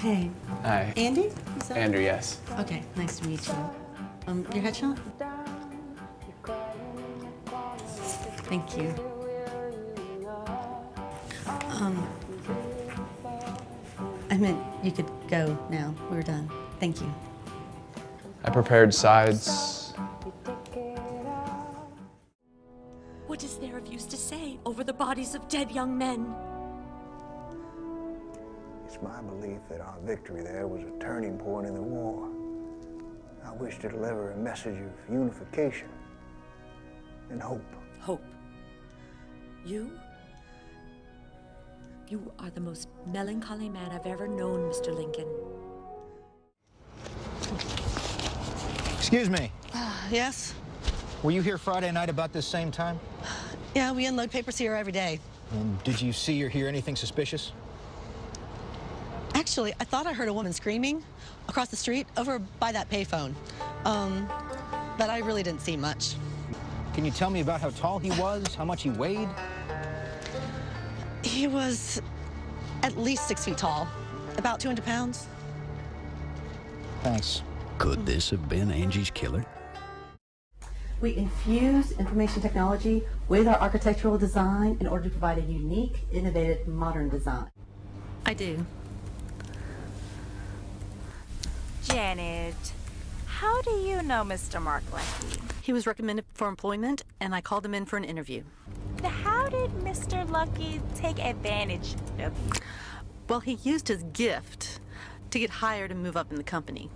Hey, Hi. Andy? Is that- Andrew, yes. Okay, nice to meet you. Um, your headshot? Thank you. Um, I meant you could go now. We're done. Thank you. I prepared sides. What is there of use to say over the bodies of dead young men? It's my belief that our victory there was a turning point in the war. I wish to deliver a message of unification and hope. Hope. You? You are the most melancholy man I've ever known, Mr. Lincoln. Excuse me. Ah, yes? Were you here Friday night about this same time? Yeah, we unload papers here every day. And did you see or hear anything suspicious? Actually, I thought I heard a woman screaming across the street over by that payphone. Um, but I really didn't see much. Can you tell me about how tall he was, how much he weighed? He was at least six feet tall, about 200 pounds. Thanks. Could this have been Angie's killer? We infuse information technology with our architectural design in order to provide a unique, innovative, modern design. I do. Janet, how do you know Mr. Mark Lucky? He was recommended for employment, and I called him in for an interview. How did Mr. Lucky take advantage of you? Well, he used his gift to get hired and move up in the company.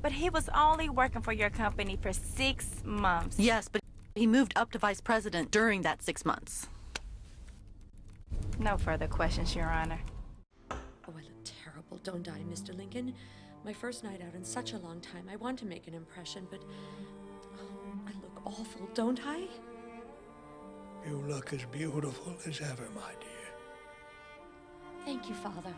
But he was only working for your company for six months. Yes, but he moved up to vice president during that six months. No further questions, Your Honor. Oh, I look terrible, don't I, Mr. Lincoln? My first night out in such a long time. I want to make an impression, but oh, I look awful, don't I? You look as beautiful as ever, my dear. Thank you, Father.